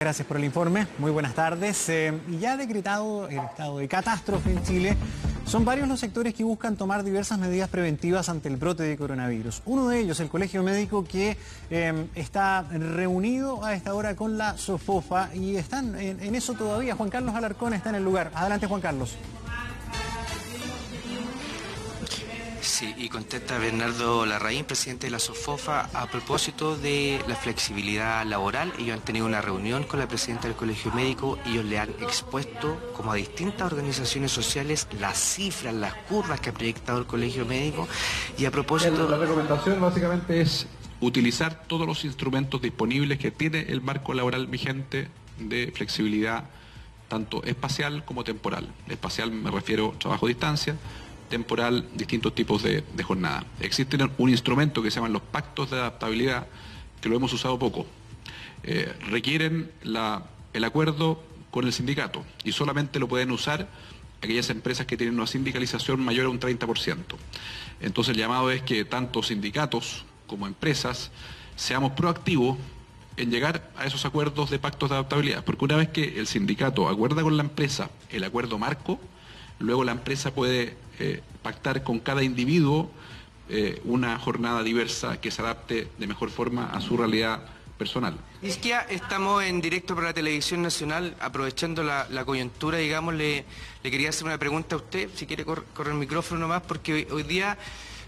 Gracias por el informe, muy buenas tardes. Eh, ya decretado el estado de catástrofe en Chile, son varios los sectores que buscan tomar diversas medidas preventivas ante el brote de coronavirus. Uno de ellos, el Colegio Médico, que eh, está reunido a esta hora con la SOFOFA y están en eso todavía. Juan Carlos Alarcón está en el lugar. Adelante, Juan Carlos. Sí, y contesta Bernardo Larraín, presidente de la SOFOFA, a propósito de la flexibilidad laboral. Ellos han tenido una reunión con la presidenta del Colegio Médico y ellos le han expuesto, como a distintas organizaciones sociales, las cifras, las curvas que ha proyectado el Colegio Médico. Y a propósito... La recomendación básicamente es utilizar todos los instrumentos disponibles que tiene el marco laboral vigente de flexibilidad tanto espacial como temporal. Espacial me refiero a trabajo a distancia, temporal distintos tipos de, jornada. Existe un instrumento que se llaman los pactos de adaptabilidad, que lo hemos usado poco. Eh, requieren el acuerdo con el sindicato y solamente lo pueden usar aquellas empresas que tienen una sindicalización mayor a un 30%. Entonces el llamado es que tanto sindicatos como empresas seamos proactivos en llegar a esos acuerdos de pactos de adaptabilidad, porque una vez que el sindicato acuerda con la empresa el acuerdo marco, luego la empresa puede eh, pactar con cada individuo eh, una jornada diversa que se adapte de mejor forma a su realidad personal. ya estamos en directo para la televisión nacional, aprovechando la, coyuntura, digamos, le, quería hacer una pregunta a usted, si quiere correr el micrófono nomás, porque hoy día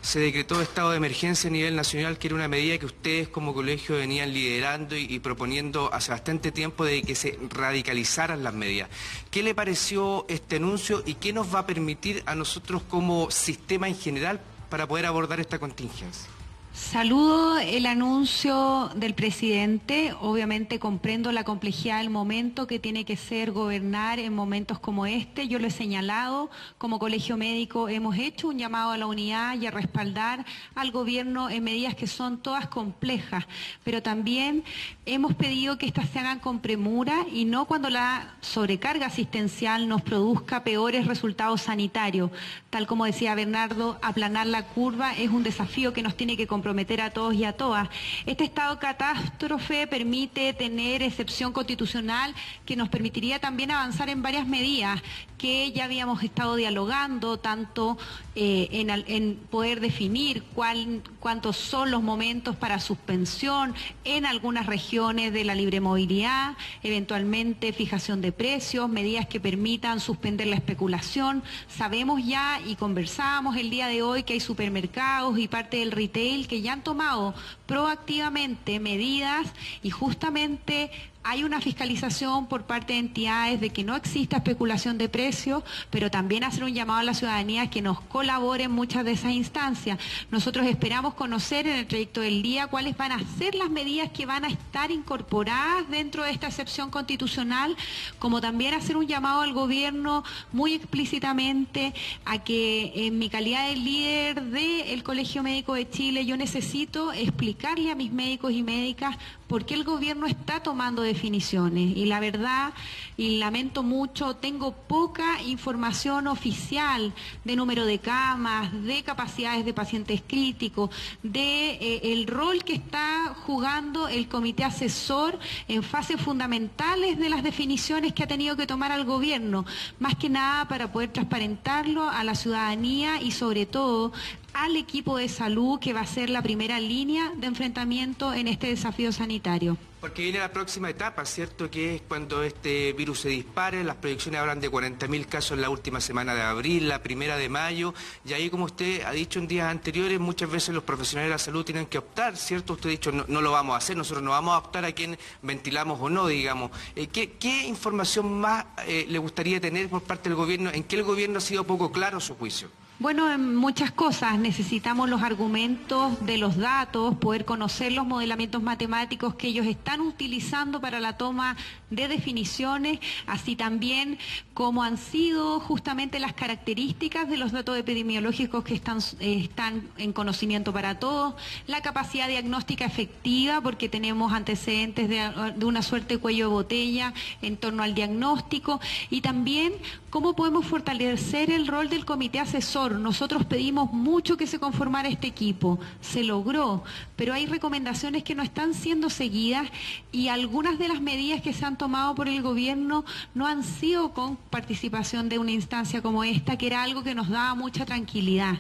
se decretó estado de emergencia a nivel nacional, que era una medida que ustedes como colegio venían liderando y, proponiendo hace bastante tiempo de que se radicalizaran las medidas. ¿Qué le pareció este anuncio y qué nos va a permitir a nosotros como sistema en general para poder abordar esta contingencia? Saludo el anuncio del presidente. Obviamente comprendo la complejidad del momento que tiene que ser gobernar en momentos como este. Yo lo he señalado. Como colegio médico hemos hecho un llamado a la unidad y a respaldar al gobierno en medidas que son todas complejas. Pero también hemos pedido que estas se hagan con premura y no cuando la sobrecarga asistencial nos produzca peores resultados sanitarios. Tal como decía Bernardo, aplanar la curva es un desafío que nos tiene que comprometer a todos y a todas. Este estado catástrofe permite tener excepción constitucional que nos permitiría también avanzar en varias medidas que ya habíamos estado dialogando, tanto eh, en, poder definir cuántos son los momentos para suspensión en algunas regiones de la libre movilidad, eventualmente fijación de precios, medidas que permitan suspender la especulación. Sabemos ya y conversábamos el día de hoy que hay supermercados y parte del retail que ya han tomado proactivamente medidas y justamente hay una fiscalización por parte de entidades de que no exista especulación de precios, pero también hacer un llamado a la ciudadanía que nos colabore en muchas de esas instancias. Nosotros esperamos conocer en el trayecto del día cuáles van a ser las medidas que van a estar incorporadas dentro de esta excepción constitucional, como también hacer un llamado al gobierno muy explícitamente a que en mi calidad de líder del Colegio Médico de Chile yo necesito explicarle a mis médicos y médicas por qué el gobierno está tomando definiciones. Y la verdad, y lamento mucho, tengo poca información oficial de número de camas, de capacidades de pacientes críticos, de eh, el rol que está jugando el comité asesor en fases fundamentales de las definiciones que ha tenido que tomar al gobierno, más que nada para poder transparentarlo a la ciudadanía y sobre todo al equipo de salud que va a ser la primera línea de enfrentamiento en este desafío sanitario. Porque viene la próxima etapa, ¿cierto? Que es cuando este virus se dispare, las proyecciones hablan de 40.000 casos en la última semana de abril, la primera de mayo, y ahí como usted ha dicho en días anteriores, muchas veces los profesionales de la salud tienen que optar, ¿cierto? Usted ha dicho, no, lo vamos a hacer, nosotros no vamos a optar a quién ventilamos o no, digamos. Eh, ¿qué, información más eh, le gustaría tener por parte del gobierno? ¿En qué el gobierno ha sido poco claro su juicio? Bueno, en muchas cosas. Necesitamos los argumentos de los datos, poder conocer los modelamientos matemáticos que ellos están utilizando para la toma de definiciones, así también como han sido justamente las características de los datos epidemiológicos que están, eh, están en conocimiento para todos, la capacidad diagnóstica efectiva, porque tenemos antecedentes de, de una suerte de cuello de botella en torno al diagnóstico, y también ¿Cómo podemos fortalecer el rol del comité asesor? Nosotros pedimos mucho que se conformara este equipo, se logró, pero hay recomendaciones que no están siendo seguidas y algunas de las medidas que se han tomado por el gobierno no han sido con participación de una instancia como esta, que era algo que nos daba mucha tranquilidad.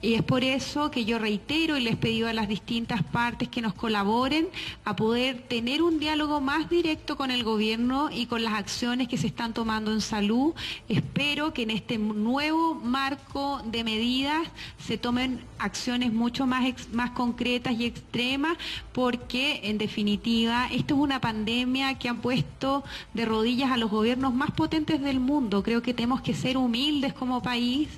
Y es por eso que yo reitero y les pido a las distintas partes que nos colaboren a poder tener un diálogo más directo con el gobierno y con las acciones que se están tomando en salud Espero que en este nuevo marco de medidas se tomen acciones mucho más, más concretas y extremas, porque en definitiva esto es una pandemia que ha puesto de rodillas a los gobiernos más potentes del mundo. Creo que tenemos que ser humildes como país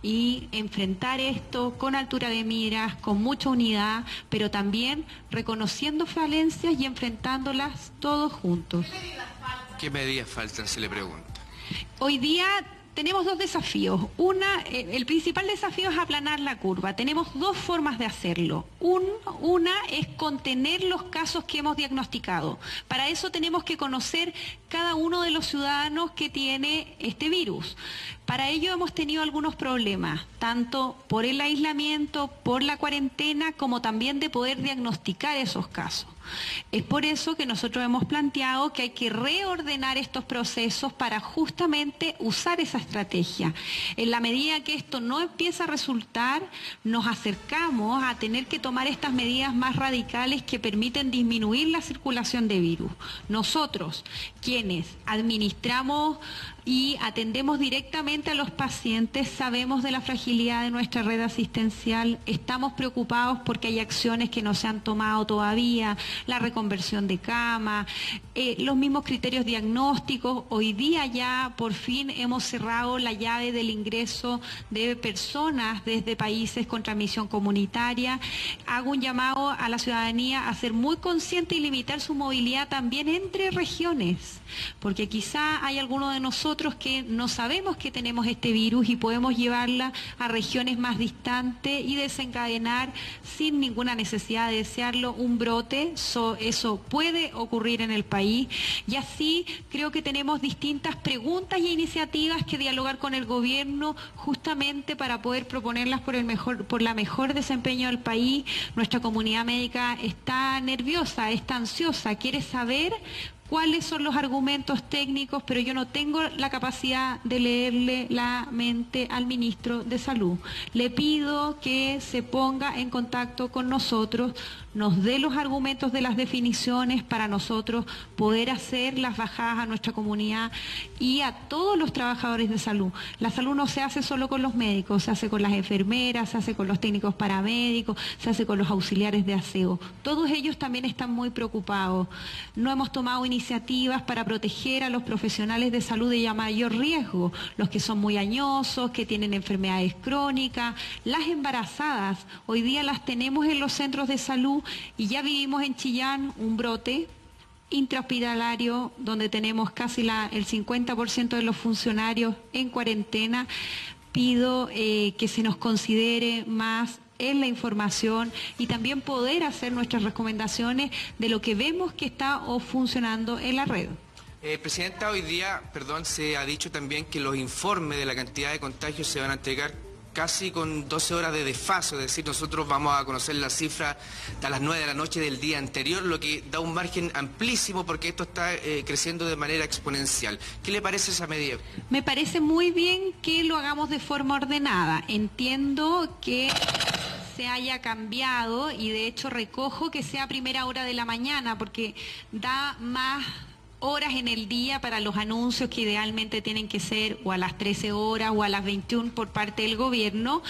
y enfrentar esto con altura de miras, con mucha unidad, pero también reconociendo falencias y enfrentándolas todos juntos. ¿Qué medidas faltan, se le pregunta? Hoy día tenemos dos desafíos. Una, eh, el principal desafío es aplanar la curva. Tenemos dos formas de hacerlo. una es contener los casos que hemos diagnosticado. Para eso tenemos que conocer cada uno de los ciudadanos que tiene este virus. Para ello hemos tenido algunos problemas, tanto por el aislamiento, por la cuarentena, como también de poder diagnosticar esos casos. Es por eso que nosotros hemos planteado que hay que reordenar estos procesos para justamente usar esa estrategia. En la medida que esto no empieza a resultar, nos acercamos a tener que tomar estas medidas más radicales que permiten disminuir la circulación de virus. Nosotros, quienes administramos y atendemos directamente a los pacientes, sabemos de la fragilidad de nuestra red asistencial, estamos preocupados porque hay acciones que no se han tomado todavía, la reconversión de cama, eh, los mismos criterios diagnósticos. Hoy día ya por fin hemos cerrado la llave del ingreso de personas desde países con transmisión comunitaria. Hago un llamado a la ciudadanía a ser muy consciente y limitar su movilidad también entre regiones, porque quizá hay algunos de nosotros que no sabemos que tenemos este virus y podemos llevarla a regiones más distantes y desencadenar sin ninguna necesidad de desearlo un brote. eso puede ocurrir en el país y así creo que tenemos distintas preguntas y iniciativas que dialogar con el gobierno justamente para poder proponerlas por el mejor por la mejor desempeño del país. Nuestra comunidad médica está nerviosa, está ansiosa, quiere saber cuáles son los argumentos técnicos, pero yo no tengo la capacidad de leerle la mente al ministro de Salud. Le pido que se ponga en contacto con nosotros nos dé los argumentos de las definiciones para nosotros poder hacer las bajadas a nuestra comunidad y a todos los trabajadores de salud. La salud no se hace solo con los médicos, se hace con las enfermeras, se hace con los técnicos paramédicos, se hace con los auxiliares de aseo. Todos ellos también están muy preocupados. No hemos tomado iniciativas para proteger a los profesionales de salud de mayor riesgo, los que son muy añosos, que tienen enfermedades crónicas, las embarazadas. Hoy día las tenemos en los centros de salud y ya vivimos en Chillán un brote intrahospitalario donde tenemos casi el 50% de los funcionarios en cuarentena. Pido eh, que se nos considere más en la información y también poder hacer nuestras recomendaciones de lo que vemos que está funcionando en la red. Eh, Presidenta, hoy día, perdón, se ha dicho también que los informes de la cantidad de contagios se van a entregar casi con 12 horas de desfaso, es decir, nosotros vamos a conocer la cifra a las 9 de la noche del día anterior, lo que da un margen amplísimo porque esto está eh, creciendo de manera exponencial. ¿Qué le parece esa medida? Me parece muy bien que lo hagamos de forma ordenada. Entiendo que se haya cambiado y de hecho recojo que sea a primera hora de la mañana porque da más horas en el día para los anuncios que idealmente tienen que ser o a las 13 horas o a las 21 por parte del gobierno.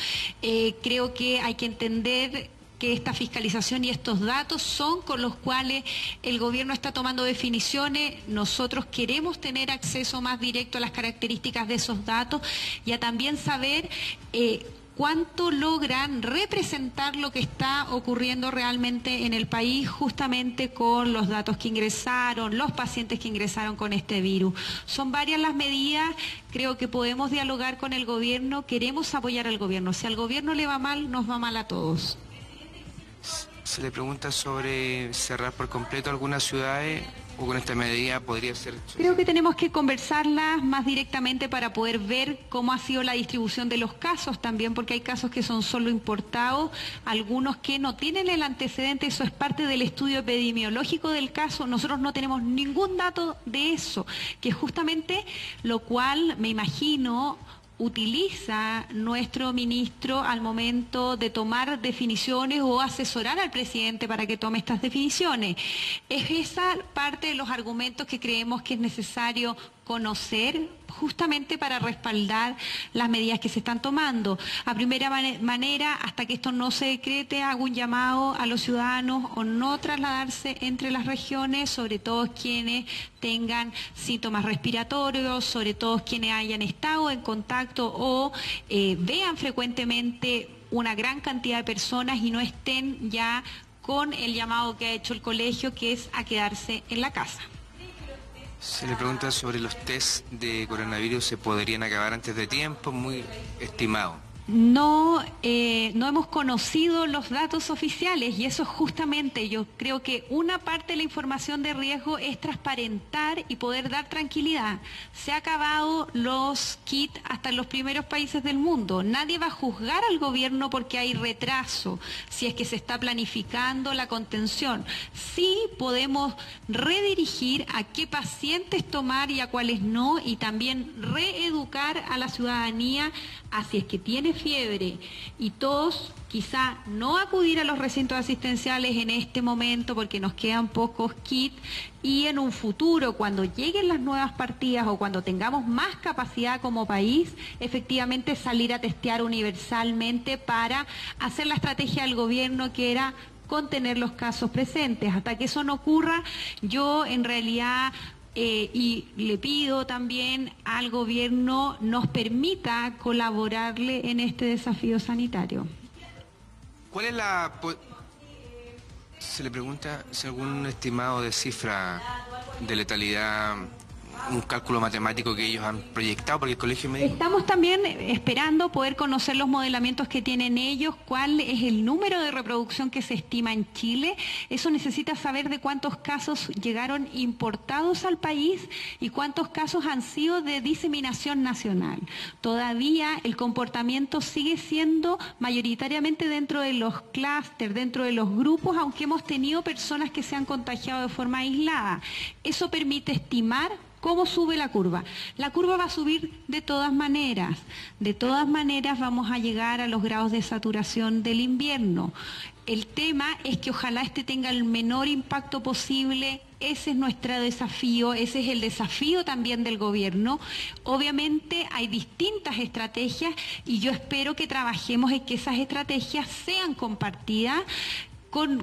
Eh, creo que hay que entender que esta fiscalización y estos datos son con los cuales el gobierno está tomando definiciones. Nosotros queremos tener acceso más directo a las características de esos datos y a también saber eh, cuánto logran representar lo que está ocurriendo realmente en el país justamente con los datos que ingresaron, los pacientes que ingresaron con este virus. Son varias las medidas, creo que podemos dialogar con el gobierno, queremos apoyar al gobierno. Si al gobierno le va mal, nos va mal a todos. Se le pregunta sobre cerrar por completo algunas ciudades o con esta medida podría ser... Creo que tenemos que conversarlas más directamente para poder ver cómo ha sido la distribución de los casos también, porque hay casos que son solo importados, algunos que no tienen el antecedente, eso es parte del estudio epidemiológico del caso, nosotros no tenemos ningún dato de eso, que justamente lo cual me imagino utiliza nuestro ministro al momento de tomar definiciones o asesorar al presidente para que tome estas definiciones. Es esa parte de los argumentos que creemos que es necesario conocer justamente para respaldar las medidas que se están tomando. A primera manera, hasta que esto no se decrete, hago un llamado a los ciudadanos o no trasladarse entre las regiones, sobre todo quienes tengan síntomas respiratorios, sobre todo quienes hayan estado en contacto o eh, vean frecuentemente una gran cantidad de personas y no estén ya con el llamado que ha hecho el colegio, que es a quedarse en la casa. Se le pregunta sobre los test de coronavirus, ¿se podrían acabar antes de tiempo? Muy estimado no, eh, no hemos conocido los datos oficiales y eso justamente yo creo que una parte de la información de riesgo es transparentar y poder dar tranquilidad. Se han acabado los kits hasta en los primeros países del mundo. Nadie va a juzgar al gobierno porque hay retraso, si es que se está planificando la contención. Sí podemos redirigir a qué pacientes tomar y a cuáles no y también reeducar a la ciudadanía así es que tiene fiebre y todos quizá no acudir a los recintos asistenciales en este momento porque nos quedan pocos kits y en un futuro, cuando lleguen las nuevas partidas o cuando tengamos más capacidad como país, efectivamente salir a testear universalmente para hacer la estrategia del gobierno que era contener los casos presentes. Hasta que eso no ocurra, yo en realidad eh, y le pido también al gobierno nos permita colaborarle en este desafío sanitario. ¿Cuál es la... Se le pregunta si algún estimado de cifra de letalidad un cálculo matemático que ellos han proyectado porque el colegio médico... Estamos también esperando poder conocer los modelamientos que tienen ellos, cuál es el número de reproducción que se estima en Chile. Eso necesita saber de cuántos casos llegaron importados al país y cuántos casos han sido de diseminación nacional. Todavía el comportamiento sigue siendo mayoritariamente dentro de los clústeres, dentro de los grupos, aunque hemos tenido personas que se han contagiado de forma aislada. Eso permite estimar ¿Cómo sube la curva? La curva va a subir de todas maneras. De todas maneras vamos a llegar a los grados de saturación del invierno. El tema es que ojalá este tenga el menor impacto posible. Ese es nuestro desafío, ese es el desafío también del gobierno. Obviamente hay distintas estrategias y yo espero que trabajemos en que esas estrategias sean compartidas.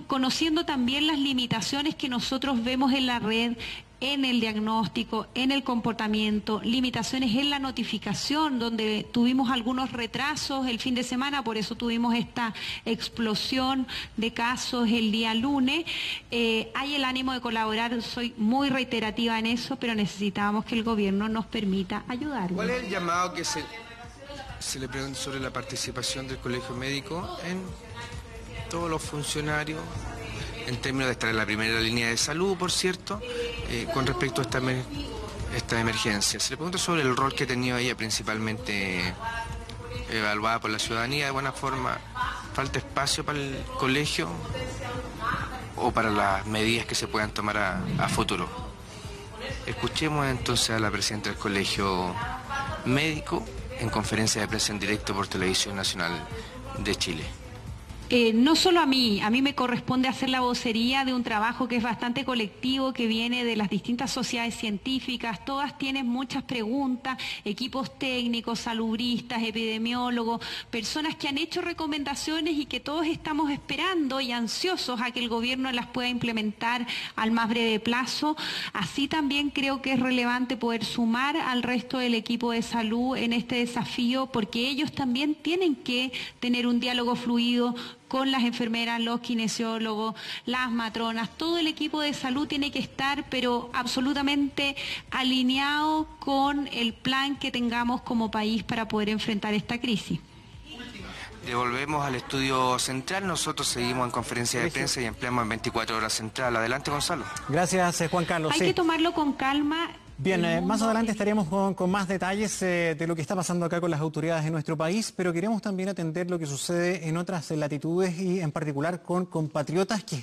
conociendo también las limitaciones que nosotros vemos en la red, en el diagnóstico, en el comportamiento, limitaciones en la notificación, donde tuvimos algunos retrasos el fin de semana, por eso tuvimos esta explosión de casos el día lunes. Eh, hay el ánimo de colaborar, soy muy reiterativa en eso, pero necesitábamos que el gobierno nos permita ayudar. ¿Cuál es el llamado que se, se le pregunta sobre la participación del Colegio Médico en todos los funcionarios en términos de estar en la primera línea de salud, por cierto, eh, con respecto a esta, emergencia. Se le pregunta sobre el rol que ha tenido ella, principalmente evaluada por la ciudadanía de buena forma. ¿Falta espacio para el colegio o para las medidas que se puedan tomar a futuro? Escuchemos entonces a la presidenta del Colegio Médico en conferencia de prensa en directo por Televisión Nacional de Chile. Eh, no solo a mí, a mí me corresponde hacer la vocería de un trabajo que es bastante colectivo, que viene de las distintas sociedades científicas, todas tienen muchas preguntas, equipos técnicos, salubristas, epidemiólogos, personas que han hecho recomendaciones y que todos estamos esperando y ansiosos a que el gobierno las pueda implementar al más breve plazo. Así también creo que es relevante poder sumar al resto del equipo de salud en este desafío, porque ellos también tienen que tener un diálogo fluido con las enfermeras, los kinesiólogos, las matronas, todo el equipo de salud tiene que estar, pero absolutamente alineado con el plan que tengamos como país para poder enfrentar esta crisis. Devolvemos al estudio central, nosotros seguimos en conferencia de prensa y empleamos en 24 horas central. Adelante, Gonzalo. Gracias, eh, Juan Carlos. Hay Sí. que tomarlo con calma. Bien, eh, más adelante estaríamos con, con más detalles eh, de lo que está pasando acá con las autoridades de nuestro país, pero queremos también atender lo que sucede en otras latitudes y en particular con compatriotas que